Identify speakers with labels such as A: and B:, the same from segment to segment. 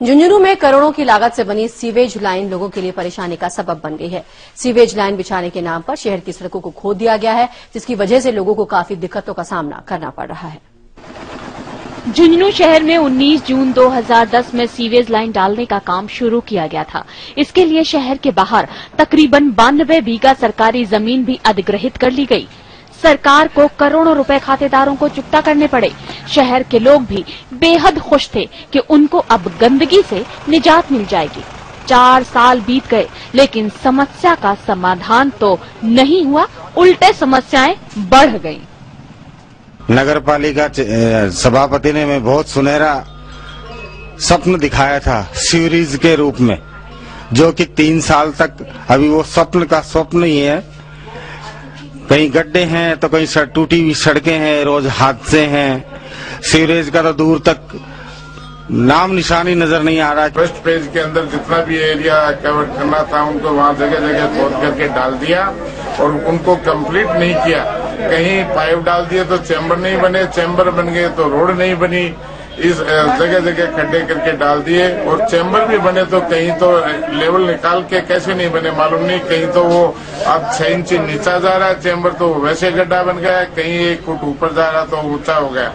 A: झुंझुनू में करोड़ों की लागत से बनी सीवेज लाइन लोगों के लिए परेशानी का सबब बन गई है। सीवेज लाइन बिछाने के नाम पर शहर की सड़कों को खोद दिया गया है, जिसकी वजह से लोगों को काफ़ी दिक्कतों का सामना करना पड़ रहा है।
B: झुंझुनू शहर में 19 जून 2010 में सीवेज लाइन डालने का काम शुरू किया गया था। इसके लिए शहर के बाहर तकरीबन बानवे बीघा सरकारी ज़मीन भी अधिग्रहित कर ली गई। सरकार को करोड़ों रुपए खातेदारों को चुकता करने पड़े शहर के लोग भी बेहद खुश थे कि उनको अब गंदगी से निजात मिल जाएगी चार साल बीत गए, लेकिन समस्या का समाधान तो नहीं हुआ, उल्टे समस्याएँ बढ़ गईं।
C: नगर पालिका सभापति ने मैं बहुत सुनहरा स्वप्न दिखाया था सीरीज़ के रूप में, जो कि तीन साल तक, अभी वो स्वप्न का स्वप्न ही है कहीं गड्ढे हैं तो कहीं सड़- टूटी हुई सड़कें हैं, रोज हादसे हैं। सीवरेज का तो दूर तक नाम निशानी नज़र नहीं आ रहा
D: फ़र्स्ट पेज के अंदर जितना भी एरिया कवर करना था, उनको वहाँ जगह जगह खोद करके डाल दिया और उनको कंप्लीट नहीं किया। कहीं पाइप डाल दिए तो चैम्बर नहीं बने चैम्बर बन गए तो रोड नहीं बनी। इस जगह जगह खड्डे करके डाल दिए और चैम्बर भी बने तो कहीं तो लेवल निकाल के कैसे नहीं बने मालूम नहीं, कहीं तो वो अब छह इंच नीचा जा रहा है चैम्बर तो वैसे गड्ढा बन गया कहीं एक फुट ऊपर जा रहा तो ऊँचा हो गया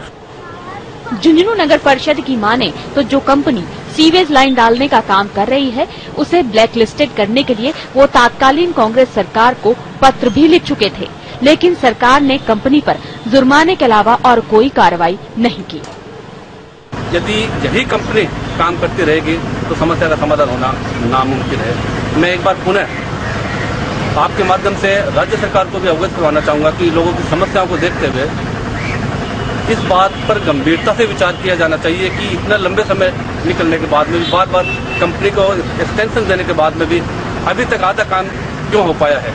B: झुंझुनू नगर परिषद की माने तो जो कंपनी सीवेज लाइन डालने का काम कर रही है, उसे ब्लैक लिस्टेड करने के लिए वो तत्कालीन कांग्रेस सरकार को पत्र भी लिख चुके थे, लेकिन सरकार ने कंपनी पर जुर्माने के अलावा और कोई कार्रवाई नहीं की।
E: यदि यही कंपनी काम करती रहेगी तो समस्या का समाधान होना नामुमकिन है। मैं एक बार पुनः आपके माध्यम से राज्य सरकार को भी अवगत करवाना चाहूँगा कि लोगों की समस्याओं को देखते हुए इस बात पर गंभीरता से विचार किया जाना चाहिए कि इतना लंबे समय निकलने के बाद में भी बार बार कंपनी को एक्सटेंशन देने के बाद में भी अभी तक आधा काम क्यों हो पाया है?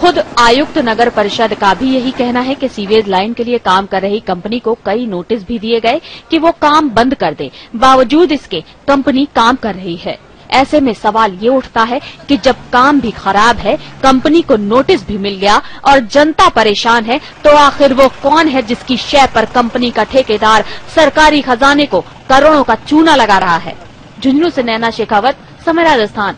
B: खुद आयुक्त नगर परिषद का भी यही कहना है कि सीवेज लाइन के लिए काम कर रही कंपनी को कई नोटिस भी दिए गए कि वो काम बंद कर दे। बावजूद इसके, कंपनी काम कर रही है। ऐसे में सवाल ये उठता है कि जब काम भी खराब है, कंपनी को नोटिस भी मिल गया और जनता परेशान है तो आखिर वो कौन है जिसकी शय पर कंपनी का ठेकेदार सरकारी खजाने को करोड़ों का चूना लगा रहा है? झुंझुनू से नैना शेखावत, समय राजस्थान।